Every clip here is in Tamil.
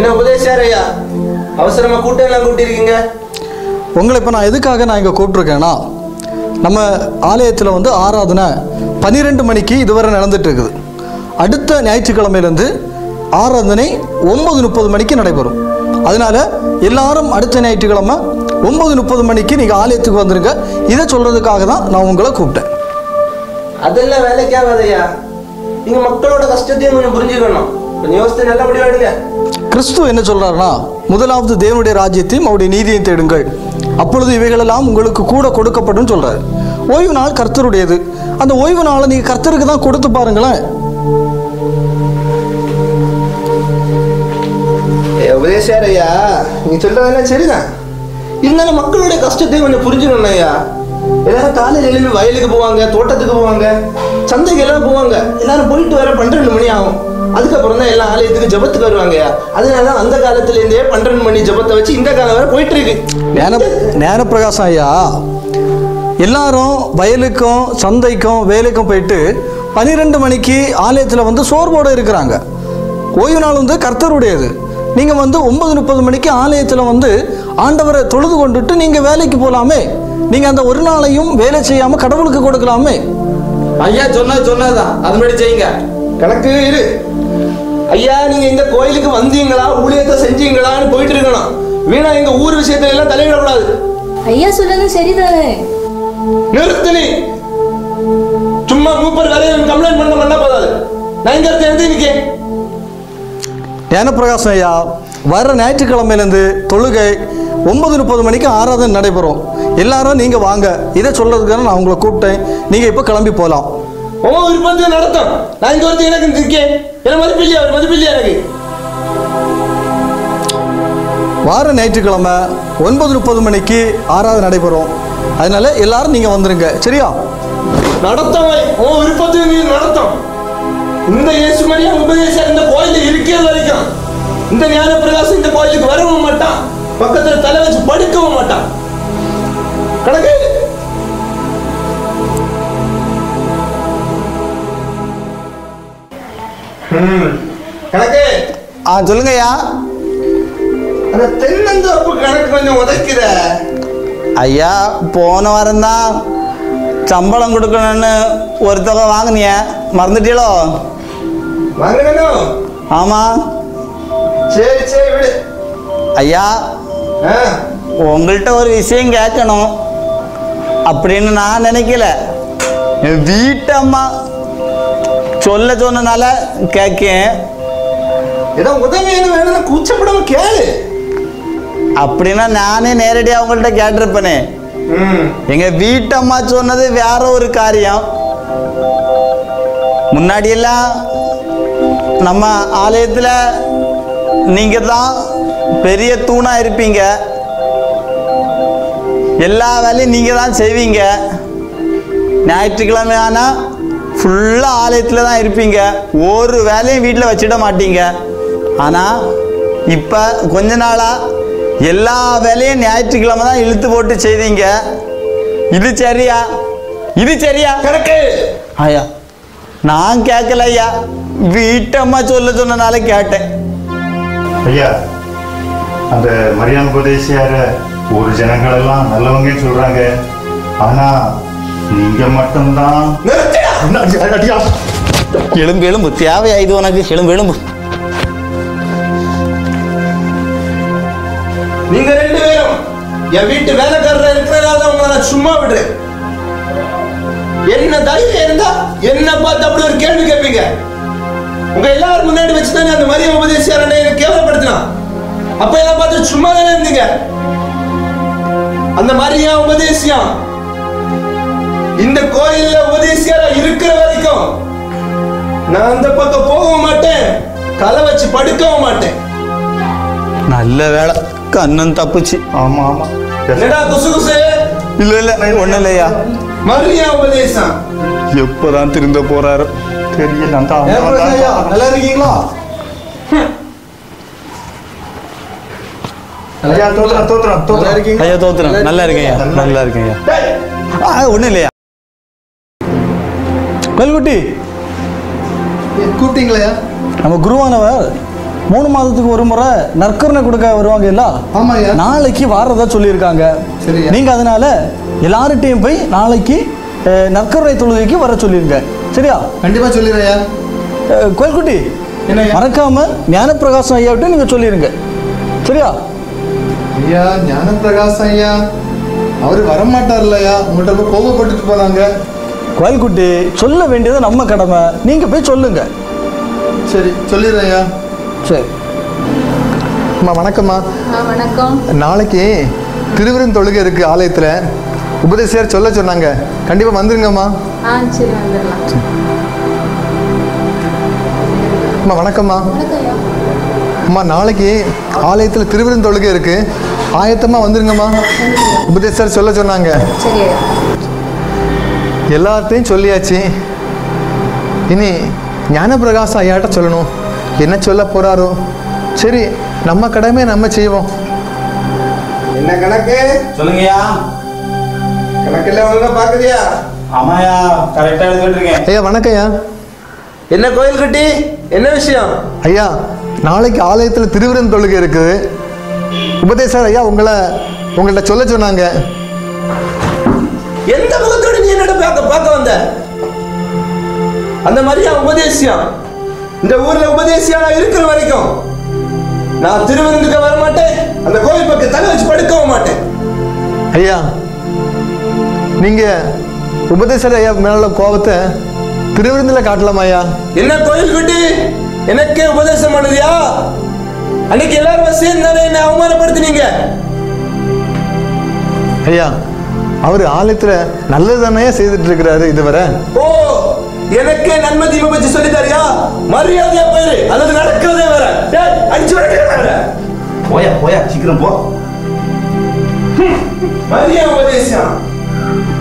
என்ன உபதேசார் ஐயா? அவசரமா கூட்டம் எல்லாம் கூட்டியிருக்கீங்க? உங்களை இப்போ நான் எதுக்காக நான் இங்கே கூப்பிட்ருக்கேன்னா நம்ம ஆலயத்தில் வந்து ஆராதனை பன்னிரெண்டு மணிக்கு இதுவரை நடந்துட்டு இருக்குது அடுத்த ஞாயிற்றுக்கிழமையிலேருந்து ஆராதனை ஒன்பது முப்பது மணிக்கு நடைபெறும். அதனால எல்லாரும் அடுத்த ஞாயிற்றுக்கிழமை ஒன்பது முப்பது மணிக்கு நீங்கள் ஆலயத்துக்கு வந்துருங்க. இதை சொல்கிறதுக்காக தான் நான் உங்களை கூப்பிட்டேன். அதெல்லாம் வேலைக்கு ஆகாதையா நீங்க மக்களோட கஷ்டத்தையும் கொஞ்சம் புரிஞ்சுக்கணும். கொஞ்சம் யோசித்து நல்லபடியா எடுங்க. கிறிஸ்துவ என்ன சொல்றாருன்னா முதலாவது தேவனுடைய ராஜ்யத்தையும் அவருடைய நீதியையும் தேடுங்கள். அப்பொழுது இவைகளெல்லாம் உங்களுக்கு கூட கொடுக்கப்படும் சொல்றாரு. ஓய்வு நாள் கர்த்தருடையது. அந்த ஓய்வு நாளை நீங்க கர்த்தருக்கு தான் கொடுத்து பாருங்களேன். ஏ உபதேசார் ஐயா நீ சொல்றதெல்லாம் சரிதான். இருந்தாலும் மக்களுடைய கஷ்டத்தையும் கொஞ்சம் புரிஞ்சுக்கணும் ஐயா. எல்லாரும் காலையில் எழுந்து வயலுக்கு போவாங்க தோட்டத்துக்கு போவாங்க சந்தைக்கு எல்லாம் போவாங்க. எல்லாரும் போயிட்டு வர பன்னிரெண்டு மணி ஆகும். அதுக்கப்புறம் தான் எல்லாம் ஆலயத்துக்கு ஜபத்துக்கு வருவாங்கய்யா அதனால தான் அந்த காலத்துல இருந்தே பன்னிரெண்டு மணி ஜபத்தை வச்சு இந்த காலம் வரை போயிட்டு இருக்கு ஞான ஞானப்பிரகாசம் ஐயா. எல்லாரும் வயலுக்கும் சந்தைக்கும் வேலைக்கும் போயிட்டு பன்னிரெண்டு மணிக்கு ஆலயத்தில் வந்து சோர்வோடு இருக்கிறாங்க. ஓய்வு நாள் வந்து கர்த்தருடையது. நீங்கள் வந்து ஒன்பது முப்பது மணிக்கு ஆலயத்தில் வந்து ஆண்டவரை தொழுது கொண்டுட்டு நீங்கள் வேலைக்கு போகலாமே நீங்கள் அந்த ஒரு நாளையும் வேலை செய்யாமல் கடவுளுக்கு கொடுக்கலாமே. ஐயா சொன்னது சொன்னதுதான் அது மாதிரி செய்யுங்க. கணக்கு இரு. ஐயா நீங்க இந்த கோயிலுக்கு வந்தீங்களா? ஊழியத்தை செஞ்சீங்களான்னு போயிட்டு இருக்கணும். வீணா எங்க ஊர் விஷயத்துல எல்லாம் தலையிடக்கூடாது. ஐயா சொல்லுங்க சரிதானே? நிறுத்து நீ. சும்மா மூப்பர் வேலையை கம்ப்ளைண்ட் பண்ண பண்ணா போதாது. நான் இங்க இருந்து நிக்கேன். ஞானப்பிரகாசம் ஐயா வர்ற ஞாயிற்றுக்கிழமையிலேருந்து தொழுகை ஒன்பது முப்பது மணிக்கு ஆராதனை நடைபெறும். எல்லாரும் நீங்கள் வாங்க. இதை சொல்கிறதுக்காக நான் உங்களை கூப்பிட்டேன். நீங்கள் இப்போ கிளம்பி போகலாம் ஓ விருப்பத்தை நடத்தும். நான் இங்க ஒருத்தர் எனக்கு இருக்கேன். என்ன மதிப்பு இல்லையா? ஒரு மதிப்பு இல்லையா எனக்கு? வார ஞாயிற்றுக்கிழமை ஒன்பது முப்பது மணிக்கு ஆராதனை நடைபெறும். அதனால எல்லாரும் நீங்கள் வந்துருங்க. சரியா? நடத்தம் ஓ விருப்பத்தை நீ நடத்தும். இந்த இயேசு மரியா உபதேசம் இந்த கோயில இருக்கிறது வரைக்கும். இந்த ஞான பிரகாசம் இந்த கோயிலுக்கு வரவும் மாட்டான். பக்கத்துல தலை வச்சு படுக்கவும் மாட்டான். கணக்கு? கணக்கு. ஆ சொல்லுங்க ஐயா அந்த தென்னந்தோப்பு கணக்கு கொஞ்சம் உதைக்கிற. ஐயா போன வாரம் தான் சம்பளம் கொடுக்கணும்னு ஒரு தொகை வாங்கினிய. மறந்துட்டீங்களோ வாங்கணும். ஆமாம் சரி சரி விடு. ஐயா உங்கள்கிட்ட ஒரு விஷயம் கேட்கணும். அப்படின்னு நான் நினைக்கல. வீட்டம்மா சொல்ல சொன்னனால கேட்கேன் ஏதோ உதவி வேணும்னா கூச்சப்படாம கேளு. அப்படின்னா நானே நேரடியாக உங்கள்கிட்ட கேட்டிருப்பேனே. எங்க வீட்டம்மா சொன்னது வேற ஒரு காரியம். முன்னாடியெல்லாம் நம்ம ஆலயத்தில் நீங்க தான் பெரிய தூணா இருப்பீங்க. எல்லா வேலையும் நீங்க தான் செய்வீங்க. ஞாயிற்றுக்கிழமை ஆனால் ஃபுல்லாக ஆலயத்தில் தான் இருப்பீங்க. ஒரு வேலையும் வீட்டில் வச்சிட மாட்டீங்க. ஆனால் இப்போ கொஞ்ச நாளாக எல்லா வேலையும் ஞாயிற்றுக்கிழமை தான் இழுத்து போட்டு செய்தீங்க. இது சரியா? இது சரியா? கணக்கு ஐயா நான் கேட்கல ஐயா. வீட்டம்மா சொல்ல சொன்னனால கேட்டேன். ஐயா அந்த மரியான் உபதேசியார ஒரு ஜனங்கள் எல்லாம் நல்லவங்க சொல்றாங்க. ஆனா நீங்க மட்டும்தான் எலும்பு எலும்பு. தேவையா இது உனக்கு. எலும்பு எலும்பு. நீங்க ரெண்டு பேரும் என் வீட்டு வேலைக்காரர் இருக்கிறதால உங்களை நான் சும்மா விடுறேன். என்ன தைரியம் இருந்தா என்ன பார்த்து அப்படி ஒரு கேள்வி கேட்பீங்க? உங்க எல்லாரும் முன்னாடி வச்சுதானே அந்த மரியம் உபதேசியார் என்ன கேவலப்படுத்தினான். அப்ப எல்லாம் பார்த்து சும்மா தானே இருந்தீங்க? அந்த மரியா உபதேசியம் இந்த கோயில்ல உபதேசியாரா இருக்கிற வரைக்கும் நான் அந்த பக்கம் போகவும் மாட்டேன் தலை வச்சு படுக்கவும் மாட்டேன். நல்ல வேலை கண்ணன் தப்புச்சு. ஆமா ஆமா. என்னடா குசு குசு இல்ல இல்ல ஒண்ணும் இல்லையா மரியா உபதேசம். எப்பதான் திருந்த போறாரு? தெரியல அந்த நல்லா இருக்கீங்களா? ஐயா தோத்துறேன் நல்லா தோத்துறேன். இருக்கீங்களா? ஐயா தோத்துறேன். நல்லா இருக்கேன் நல்லா இருக்கேன் ஒண்ணும் இல்லையா கல்குட்டி கூப்பிட்டீங்களா? நம்ம குருவானவர் மூணு மாதத்துக்கு ஒரு முறை நற்கருணை கொடுக்க வருவாங்க இல்ல? ஐயா நாளைக்கு வாரதா சொல்லியிருக்காங்க. நீங்க அதனால எல்லார்கிட்டையும் போய் நாளைக்கு நற்கருணை தொழுகைக்கு வர சொல்லிருங்க. சரியா? கண்டிப்பா சொல்லிடுறேன் ஐயா அஹ், கோயில்குட்டி? மறக்காம ஞானப்பிரகாசம் ஐயாவிட்ட நீங்க சொல்லிருங்க. சரியா? ஐயா ஞானப்பிரகாசம் ஐயா. அவர் வரமாட்டார்ல ஐயா உங்கள்கிட்ட கோபப்பட்டுட்டு போனாங்க. கோயில்குட்டி சொல்ல வேண்டியது நம்ம கடமை. நீங்க போய் சொல்லுங்க. சரி சொல்லிடுறேன் ஐயா. சரி. அம்மா வணக்கம்மா. ஆ வணக்கம். நாளைக்கு திருவிருந்த தொழுகை இருக்கு ஆலயத்துல. உபதேசியார் சொல்ல சொன்னாங்க. கண்டிப்பா வந்துருங்கம்மா. ஆ சரி வந்துடலாம். அம்மா வணக்கம்மா. அம்மா நாளைக்கு ஆலயத்துல திருவிருந்த தொழுகை இருக்கு. ஆயத்தமா வந்துருங்கம்மா. உபதேசியார் சொல்ல சொன்னாங்க. எல்லார்ட்டையும் சொல்லியாச்சு. இனி ஞானப்பிரகாசம் ஐயாட்ட சொல்லணும். என்ன சொல்ல போறாரோ? சரி நம்ம கடமை நம்ம செய்வோம். என்ன கணக்கு? சொல்லுங்கய்யா. கணக்கெல்லாம் ஒழுங்கா பாக்குறியா ஆமாயா கரெக்டா எழுதிட்டு இருக்கேன் ஐயா வணக்கம் ஐயா. என்ன கோயில் கட்டி? என்ன விஷயம்? ஐயா நாளைக்கு ஆலயத்தில் திருவிருந்த தொழுகை இருக்குது. உபதேசர் ஐயா உங்களை உங்கள்கிட்ட சொல்ல சொன்னாங்க. எந்த முகத்தோட நீ என்னோட பார்க்க பார்க்க வந்த? அந்த மாதிரியா உபதேசியம் இந்த ஊர்ல உபதேசியா நான் இருக்கிற வரைக்கும் நான் திருவிருந்துக்கு வர மாட்டேன் அந்த கோயில் பக்கம் தலை வச்சு படுக்கவும் மாட்டேன். ஐயா நீங்க உபதேசர் ஐயா மேல கோபத்தை திருவிருந்தில் காட்டலாமா ஐயா? என்ன கோயில் கட்டி? எனக்கே உபதேசம் பண்ணுதியா அன்னைக்கு எல்லாரும் சேர்ந்து என்ன அவமானப்படுத்தினீங்க. ஐயா அவர் ஆலயத்தில் நல்லது தானே செய்துட்டு இருக்கிறாரு இதுவரை. ஓ எனக்கே நன்மை தீமை பற்றி சொல்லி தரியா மரியாதையா போயிரு. அல்லது நடக்கிறதே வேற. டேய், அடிச்சு விட போயா போயா சீக்கிரம் போ. மரியா உபதேசம்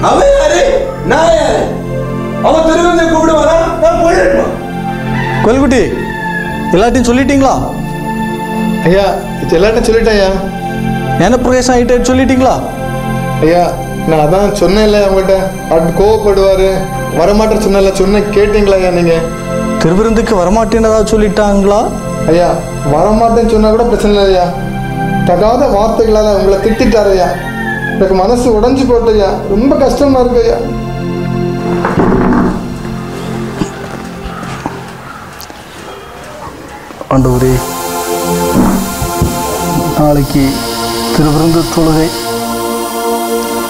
அவன் யாரு? நான் யாரு? அவன் திருவிழா கூப்பிடுவானா நான் போயிடணும் கோயில்குட்டி எல்லாத்தையும் சொல்லிட்டீங்களா? ஐயா இது எல்லார்ட்டும் சொல்லிட்டேன் ஐயா. ஞானப்பிரகாசம் ஐட்ட சொல்லிட்டீங்களா? ஐயா நான் அதான் சொன்னேன்ல உங்கள்கிட்ட அவர் கோவப்படுவார். வரமாட்டேன்னு சொன்னேன்ல. சொன்ன கேட்டீங்களா ஐயா நீங்கள் திருவிருந்துக்கு வரமாட்டேன்னு சொல்லிட்டாங்களா? ஐயா வரமாட்டேன்னு சொன்னா கூட பிரச்சனை இல்லை ஐயா. தகாத வார்த்தைகளால் உங்களை திட்டிட்டார் ஐயா. எனக்கு மனசு உடைஞ்சு போட்டு ஐயா. ரொம்ப கஷ்டமா இருக்கு ஐயா. ஆண்டவரே நாளைக்கு திருவிருந்து தொழுகை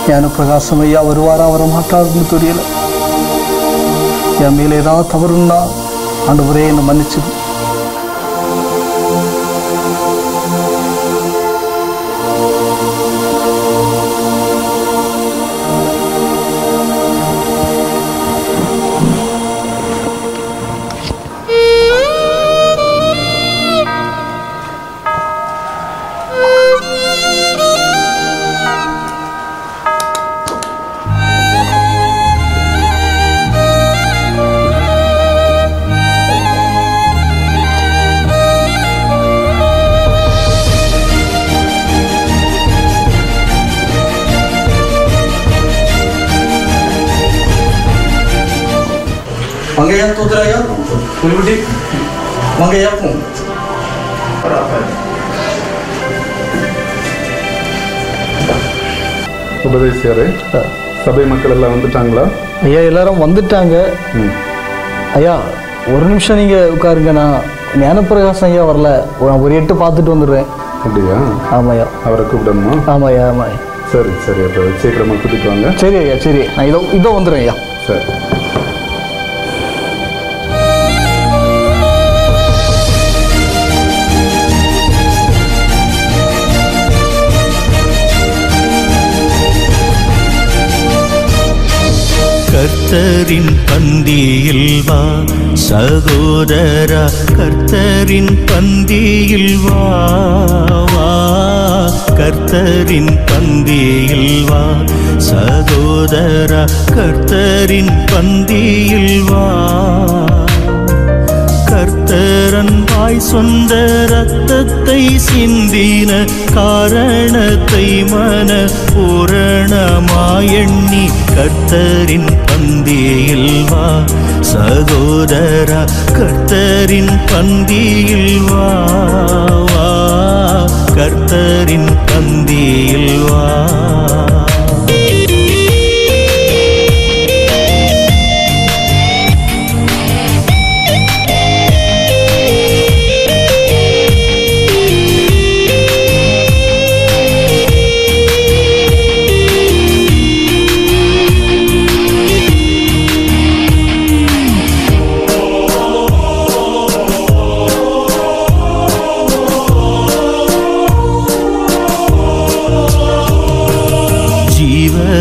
ஞானப்பிரகாசம் ஐயா வருவாரா வர மாட்டாருன்னு தெரியல. என் மேலே ஏதாவது தவறுன்னா ஆண்டவரே என்னை மன்னிச்சிடும் வாங்கய்யா தூத்துறாயா புலிகுட்டி வாங்கய்யா போ உபதேசியாரு சபை மக்கள் எல்லாம் வந்துட்டாங்களா? ஐயா எல்லாரும் வந்துட்டாங்க. ஐயா ஒரு நிமிஷம் நீங்க உட்காருங்க. நான் ஞானப்பிரகாசம் ஐயா வரல. நான் ஒரு எட்டு பார்த்துட்டு வந்துடுறேன். அப்படியா? ஆமாய்யா. அவரை கூப்பிடணுமா? ஆமாய்யா ஆமாய்யா. சரி சரி. அப்போ சீக்கிரமா கூட்டிட்டு வாங்க. சரி ஐயா சரி. நான் இதோ இதோ வந்துடுறேன் ஐயா. சரி. கர்த்தரின் பந்தியில் வா. சகோதரா கர்த்தரின் பந்தியில் வா. வா. கர்த்தரின் பந்தியில் வா. சகோதரா கர்த்தரின் பந்தியில் வா. தாய் சொந்த ரத்தத்தை சிந்தின காரணத்தை மன பூரணமாயண்ணி கர்த்தரின் பந்தியில் வா. சகோதரா கர்த்தரின் பந்தியில் வா. கர்த்தரின் பந்தியில் வா.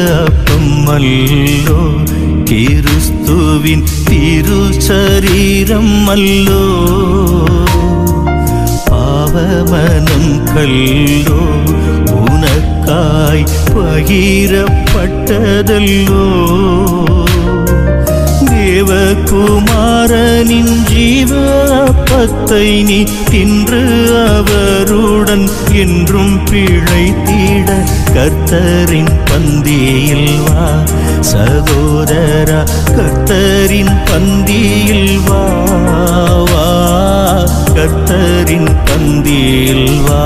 ஜீவ அப்பம் அல்லோ. கிறிஸ்துவின் திருச்சரீரம் அல்லோ. பாவமனம் கல்லோ. உனக்காய் பகிரப்பட்டதல்லோ. தேவகுமாரனின் ஜீவ அப்பத்தை நீ தின்று அவருடன் என்றும் பிழைத்திட கர்த்தரின் பந்தியில் வா. சகோதரா கர்த்தரின் பந்தியில் வா கர்த்தரின் பந்தியில் வா.